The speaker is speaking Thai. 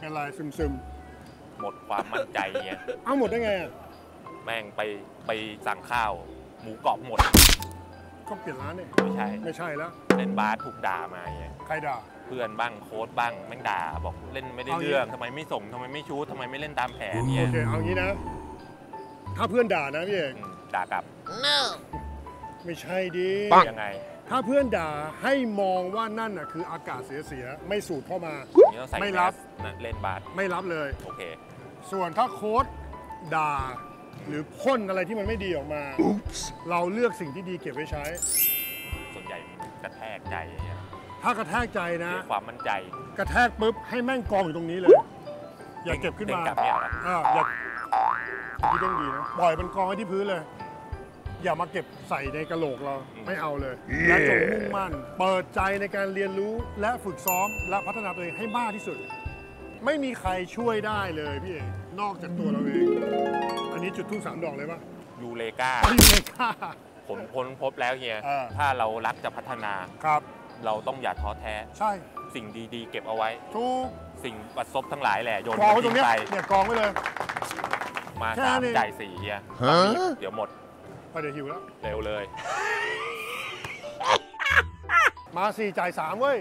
เป็นไรซึมซึมหมดความมั่นใจเงี้ยๆเอาหมดได้ไงอะแม่งไปไปสั่งข้าว หมูกรอบหมด ก็เปลี่ยนร้านเนี่ยไม่ใช่ ไม่ใช่แล้ว เล่นบาสถูกด่ามาเงี้ยใครด่า เพื่อนบ้างโค้ดบ้างแม่งด่าบอกเล่นไม่ได้เอางี้เรื่องทำไมไม่ส่งทำไมไม่ชูทำไมไม่เล่นตามแผนโอเนี่ยเคเอางี้นะ ถ้าเพื่อนด่านะพี่เอกอืมด่ากลับ ไม่ใช่ดิยังไง ถ้าเพื่อนด่าให้มองว่านั่นน่ะคืออากาศเสียๆไม่สูดเข้ามา อย่างนี้ต้องใส่ไม่แมรับสนะเล่นบาสไม่รับเลย โอเค ส่วนถ้าโค้ดด่า หรือพ่นอะไรที่มันไม่ดีออกมา เราเลือกสิ่งที่ดีเก็บไว้ใช้ ส่วนใหญ่มันกระแทกใจเงี้ยถ้ากระแทกใจนะ เสียความมั่นใจ กระแทกปุ๊บให้แม่งกองอยู่ตรงนี้เลย อย่าเก็บขึ้นมาเด้งกลับเนี่ยเหรอ อ่าอย่าพี่เด้งดีนะปล่อยมันกองไว้ที่พื้นเลย อย่ามาเก็บใส่ในกระโหลกเราไม่เอาเลย และจงมุ่งมั่น เปิดใจในการเรียนรู้และฝึกซ้อมและพัฒนาตัวเองให้มากที่สุด ไม่มีใครช่วยได้เลยพี่เอกนอกจากตัวเราเอง อันนี้จุดทูบสามดอกเลยปะยูเลกาพี่เมค่าผมค้นพบแล้วเฮียเออถ้าเรารักจะพัฒนาครับ เราต้องอย่าท้อแท้ ใช่ สิ่งดีๆ เก็บเอาไว้ทุกสิ่งประสบทั้งหลายแหละโยนกองไว้ตรทิ้งงเนี้ยไปเนี่ยกองไว้เลย มาแค่สามนี้จ่ายสี่เฮียเดี๋ยวหมด ไปเดี๋ยวหิวแล้ว เร็วเลย มาสี่จ่ายสามเว้ย